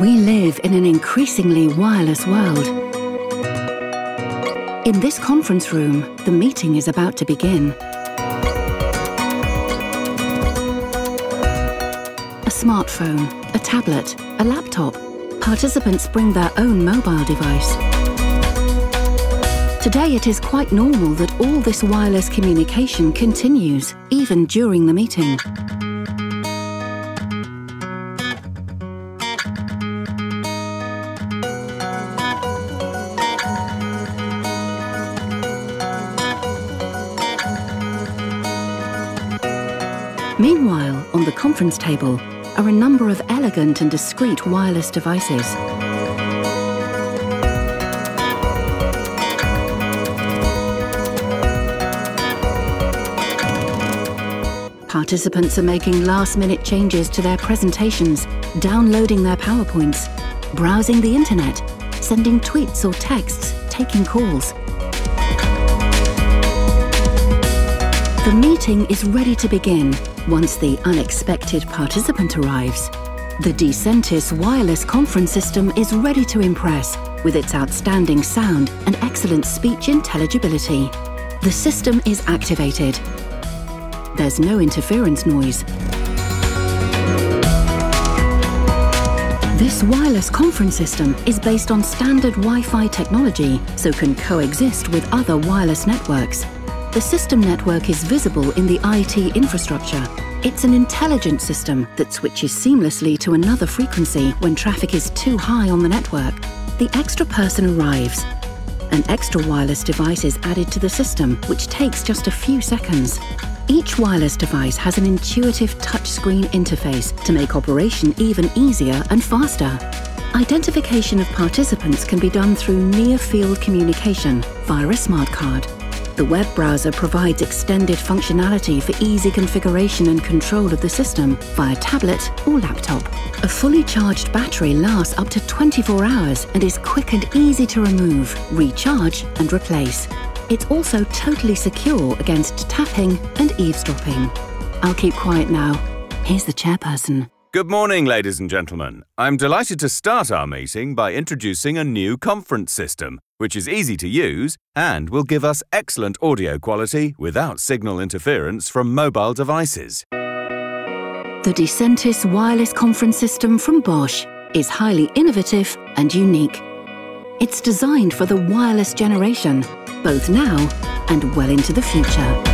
We live in an increasingly wireless world. In this conference room, the meeting is about to begin. A smartphone, a tablet, a laptop. Participants bring their own mobile device. Today it is quite normal that all this wireless communication continues, even during the meeting. Meanwhile, on the conference table are a number of elegant and discreet wireless devices. Participants are making last-minute changes to their presentations, downloading their PowerPoints, browsing the internet, sending tweets or texts, taking calls. The meeting is ready to begin once the unexpected participant arrives. The DICENTIS wireless conference system is ready to impress with its outstanding sound and excellent speech intelligibility. The system is activated. There's no interference noise. This wireless conference system is based on standard Wi-Fi technology, so can coexist with other wireless networks the system network is visible in the IT infrastructure. It's an intelligent system that switches seamlessly to another frequency when traffic is too high on the network. The extra person arrives. An extra wireless device is added to the system, which takes just a few seconds. Each wireless device has an intuitive touchscreen interface to make operation even easier and faster. Identification of participants can be done through near-field communication via a smart card. The web browser provides extended functionality for easy configuration and control of the system via tablet or laptop. A fully charged battery lasts up to 24 hours and is quick and easy to remove, recharge and replace. It's also totally secure against tapping and eavesdropping. I'll keep quiet now. Here's the chairperson. Good morning, ladies and gentlemen. I'm delighted to start our meeting by introducing a new conference system, which is easy to use and will give us excellent audio quality without signal interference from mobile devices. The DICENTIS wireless conference system from Bosch is highly innovative and unique. It's designed for the wireless generation, both now and well into the future.